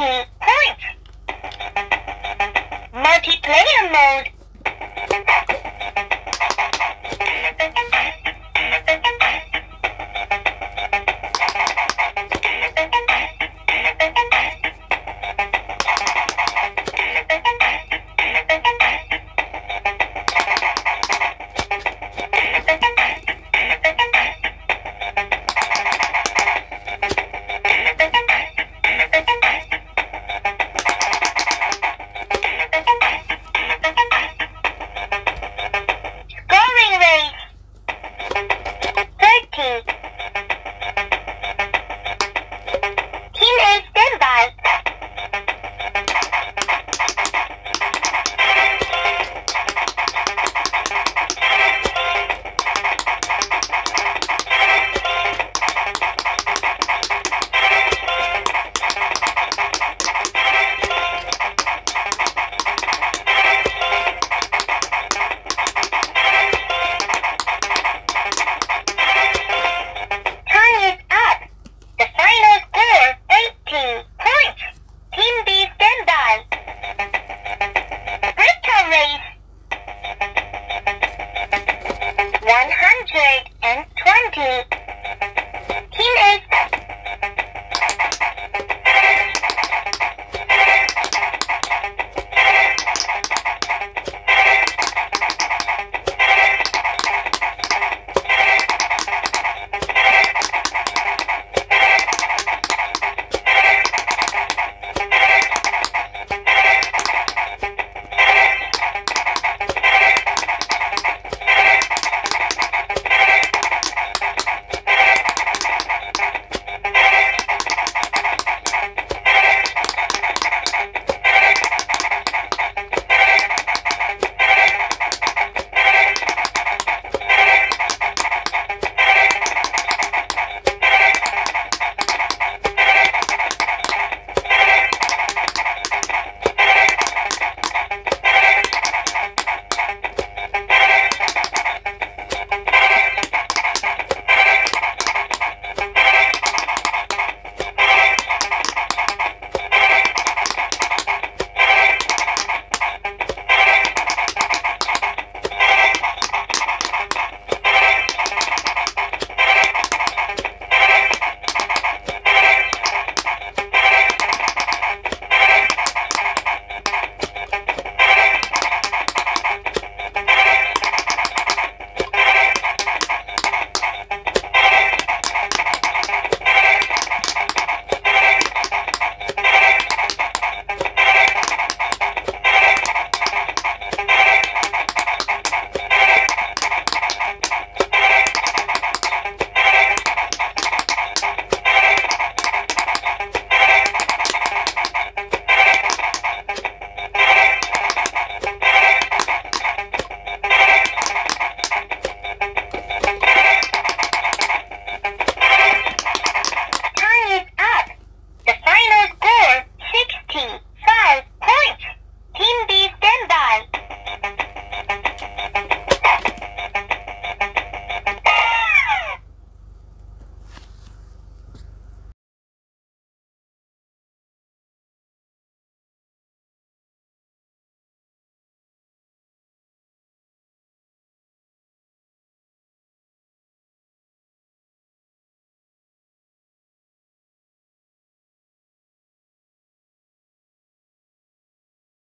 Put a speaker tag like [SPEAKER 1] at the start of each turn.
[SPEAKER 1] 220